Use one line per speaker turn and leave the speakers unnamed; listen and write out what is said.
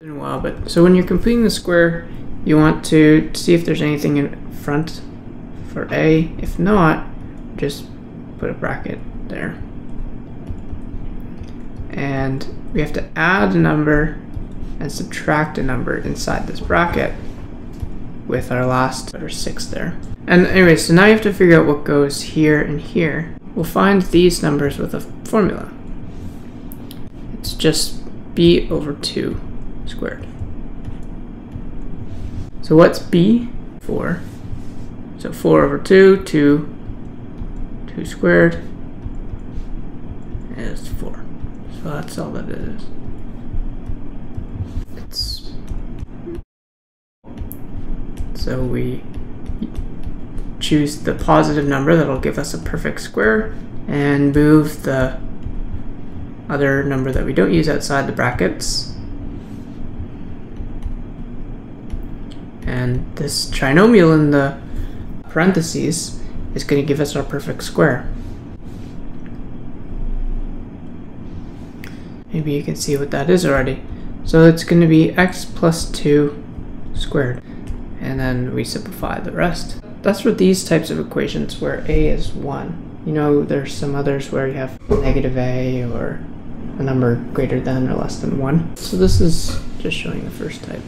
in a while, but so when you're completing the square, you want to see if there's anything in front for A. If not, just put a bracket there. And we have to add a number and subtract a number inside this bracket with our last letter 6 there. And anyway, so now you have to figure out what goes here and here. We'll find these numbers with a formula. It's just b over 2 squared. So what's b? 4. So 4 over 2, 2, 2 squared is 4. So that's all that it is. It's so we choose the positive number that'll give us a perfect square and move the other number that we don't use outside the brackets. And this trinomial in the parentheses is going to give us our perfect square. Maybe you can see what that is already. So it's going to be x plus 2 squared. And then we simplify the rest. That's for these types of equations where a is 1. You know, there's some others where you have negative a or a number greater than or less than 1. So this is just showing the first type.